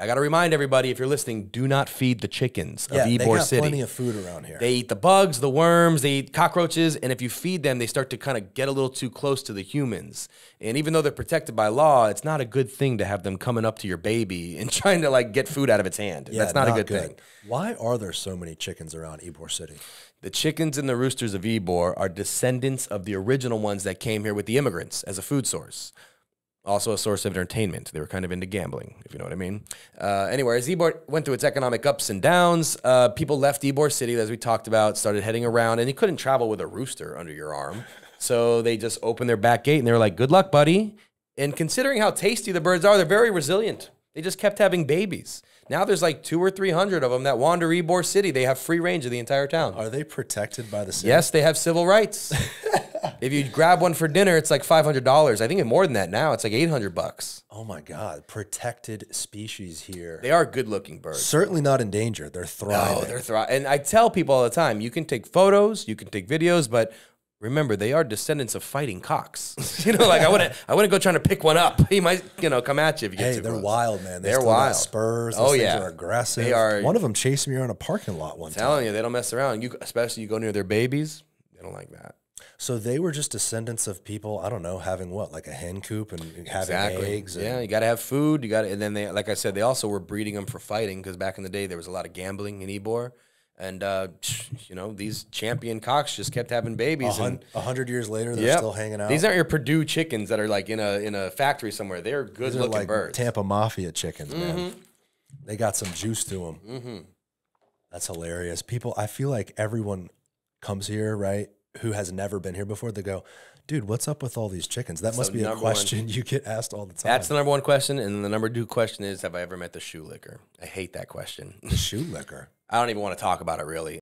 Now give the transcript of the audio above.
I got to remind everybody if you're listening, do not feed the chickens of Yeah, they Ybor got City. plenty of food around here. They eat the bugs, the worms, they eat cockroaches, and if you feed them, they start to kind of get a little too close to the humans. And even though they're protected by law, it's not a good thing to have them coming up to your baby and trying to like get food out of its hand. yeah, That's not, a good, thing. Why are there so many chickens around Ybor City? The chickens and the roosters of Ybor are descendants of the original ones that came here with the immigrants as a food source. Also a source of entertainment. They were kind of into gambling, if you know what I mean. Uh, anyway, as Ybor went through its economic ups and downs, uh, people left Ybor City, as we talked about, started heading around, and you couldn't travel with a rooster under your arm. So they just opened their back gate and they were like, good luck, buddy. And considering how tasty the birds are, they're very resilient. They just kept having babies. Now there's like two or three hundred of them that wander Ybor City. They have free range of the entire town. Are they protected by the city? Yes, they have civil rights. if you grab one for dinner, it's like five hundred dollars. I think it's more than that now. It's like eight hundred bucks. Oh my God, protected species here. They are good-looking birds. Certainly not endangered. They're thriving. Oh, they're thriving. And I tell people all the time, you can take photos, you can take videos, but remember, they are descendants of fighting cocks. you know, like I wouldn't, I wouldn't go trying to pick one up. He might, you know, come at you if you get hey, they're close. wild, man. They got wild. Spurs. Oh, Those things yeah. are aggressive. They are- One of them chased me around a parking lot one time. telling you, they don't mess around. You, especially you go near their babies, they don't like that. So they were just descendants of people. I don't know, having what, like a hen coop and having eggs. And, Yeah, you got to have food. You got to, and then they, like I said, they also were breeding them for fighting because back in the day there was a lot of gambling in Ybor. and uh, you know these champion cocks just kept having A babies. hun- and a hundred years later, they're Yep. still hanging out. These aren't your Perdue chickens that are like in a in a factory somewhere. They're good These looking like birds. Tampa Mafia chickens, man. Mm-hmm. They got some juice to them. hmm That's hilarious. People, I feel like everyone comes here, right? Who has never been here before? They go, dude, what's up with all these chickens? That must be a number one- question you get asked all the time. That's the number one question, and the number two question is, have I ever met the shoe licker? I hate that question. the shoe licker. I don't even want to talk about it really.